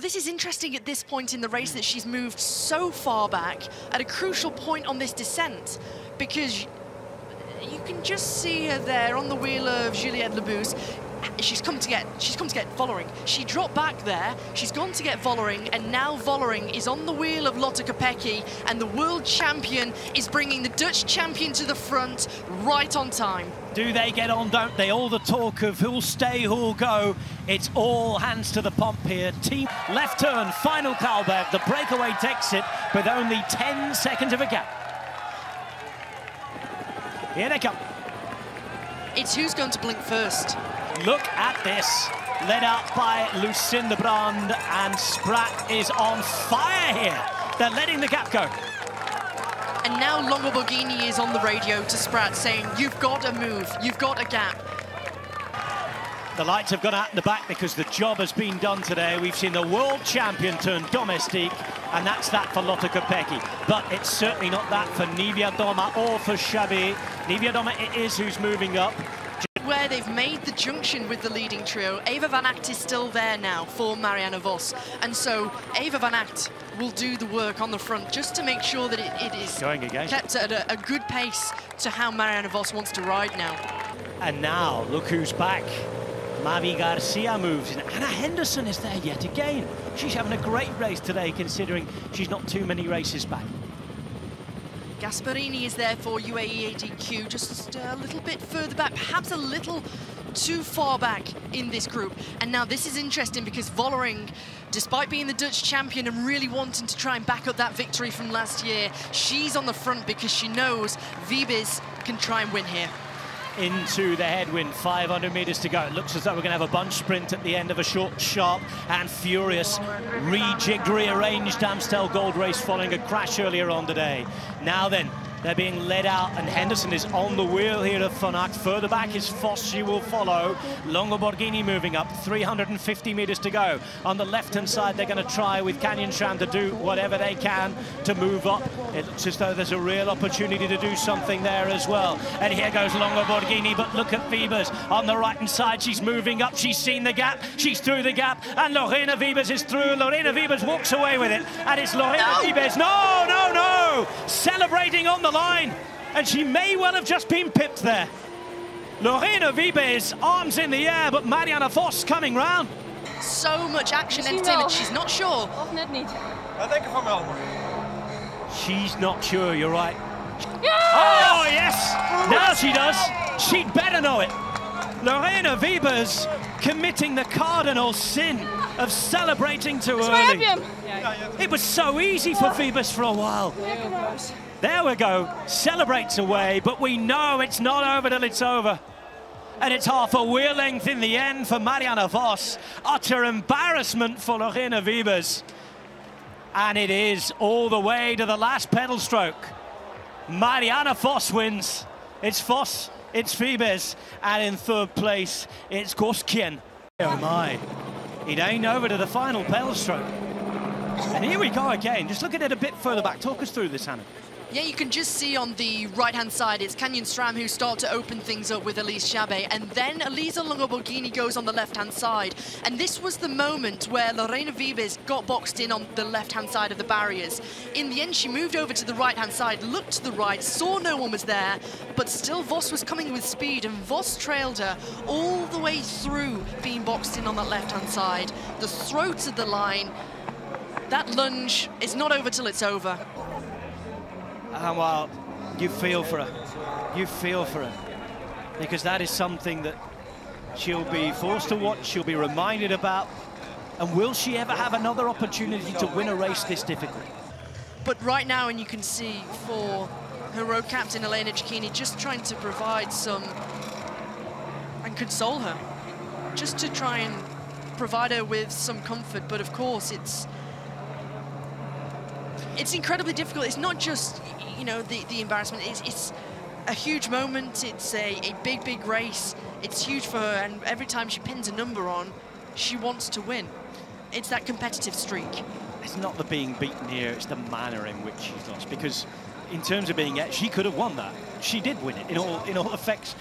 But this is interesting at this point in the race that she's moved so far back at a crucial point on this descent because you can just see her there on the wheel of Juliette Labous. She's come to get she's come to get Vollering. She dropped back there, she's gone to get Vollering, and now Vollering is on the wheel of Lotte Kopecky, and the world champion is bringing the Dutch champion to the front right on time. Do they get on, don't they? All the talk of who'll stay, who'll go. It's all hands to the pump here. Team left turn, final Cauberg. The breakaway takes it with only 10 seconds of a gap. Here they come. It's who's going to blink first. Look at this. Led out by Lucinda Brand, and Spratt is on fire here. They're letting the gap go. And now Longo Borghini is on the radio to Spratt saying, you've got a move, you've got a gap. The lights have gone out in the back because the job has been done today. We've seen the world champion turn domestique, and that's that for Lotte Kopecky. But it's certainly not that for Nivia Doma or for Chabbey. Doma it is who's moving up. Where they've made the junction with the leading trio, Eva van Agt is still there now for Marianne Vos. And so Eva van Agt will do the work on the front just to make sure that it, it is Going again. kept at a, a good pace to how Marianne Vos wants to ride now. And now, look who's back. Mavi Garcia moves in. Anna Henderson is there yet again. She's having a great race today, considering she's not too many races back. Gasparrini is there for UAE ADQ, just a little bit further back, perhaps a little too far back in this group. And now this is interesting because Vollering, despite being the Dutch champion and really wanting to try and back up that victory from last year, she's on the front because she knows Wiebes can try and win here into the headwind. 500 metres to go. It looks as though we're going to have a bunch sprint at the end of a short, sharp and furious, rejigged, rearranged Amstel Gold Race following a crash earlier on today. Now then, they're being led out, and Henderson is on the wheel here of Agt. Further back is Vos, she will follow. Longo Borghini moving up, 350 metres to go. On the left-hand side, they're going to try with Canyon SRAM to do whatever they can to move up. It looks as though there's a real opportunity to do something there as well. And here goes Longo Borghini, but look at Wiebes on the right-hand side. She's moving up, she's seen the gap, she's through the gap, and Lorena Wiebes is through. Lorena Wiebes walks away with it, and it's Lorena no. Wiebes. No, no, no! Celebrating on the line, and she may well have just been pipped there. Lorena Wiebes, arms in the air, but Marianne Vos coming round. So much action entertainment, she's not sure. Of net niet. I denk van wel. She's not sure, you're right. Yeah! Oh, yes! Now she does. She'd better know it. Lorena Wiebes committing the cardinal sin of celebrating too early. It was so easy for Wiebes for a while. There we go, celebrates away, but we know it's not over till it's over. And it's half a wheel length in the end for Marianne Vos. Utter embarrassment for Lorena Wiebes. And it is all the way to the last pedal stroke. Marianne Vos wins. It's Vos, it's Wiebes, and in third place, it's Goskien. Oh my, it ain't over to the final pedal stroke. And here we go again. Just look at it a bit further back. Talk us through this, Hannah. Yeah, you can just see on the right-hand side, it's Canyon SRAM who start to open things up with Elise Chabbey, and then Elisa Longo Borghini goes on the left-hand side. And this was the moment where Lorena Wiebes got boxed in on the left-hand side of the barriers. In the end, she moved over to the right-hand side, looked to the right, saw no one was there, but still Vos was coming with speed, and Vos trailed her all the way through being boxed in on that left-hand side. The throat of the line, that lunge is not over till it's over. Well, you feel for her. You feel for her. Because that is something that she'll be forced to watch, she'll be reminded about. And will she ever have another opportunity to win a race this difficult? But right now, and you can see for her road captain, Elena Cecchini, just trying to provide some and console her. Just to try and provide her with some comfort. But of course, it's it's incredibly difficult. It's not just, you know, the, the embarrassment. It's, it's a huge moment. It's a, a big, big race. It's huge for her, and every time she pins a number on, she wants to win. It's that competitive streak. It's not the being beaten here, it's the manner in which she's lost. Because in terms of being, she could have won that. She did win it in all, in all effects.